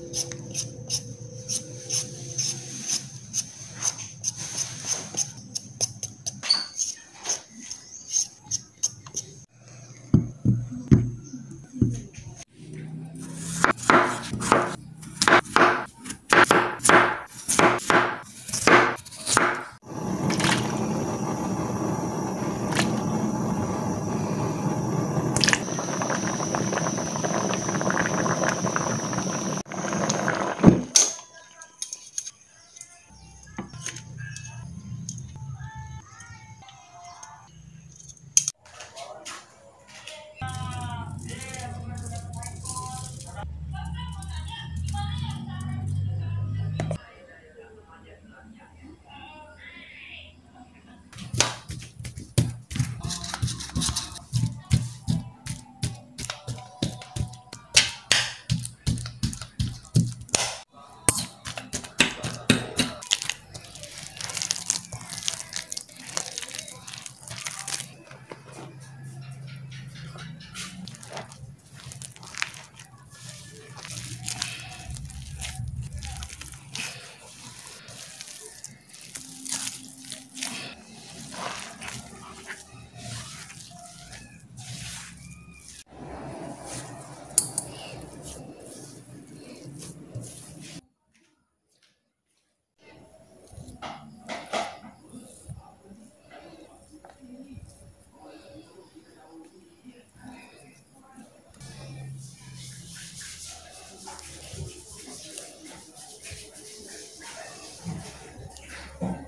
you Yeah.